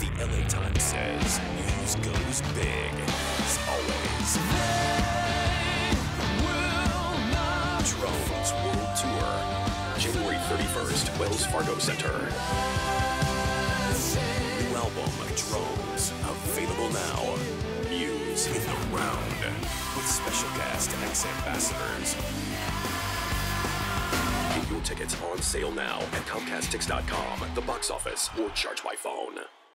The LA Times says Muse goes big. As always. Drones World Tour. January 31st, Wells Fargo Center. New album, Drones, available now. Muse in the round. With special guest X Ambassadors. Get your tickets on sale now at ComcastTix.com, the box office, or charge by phone.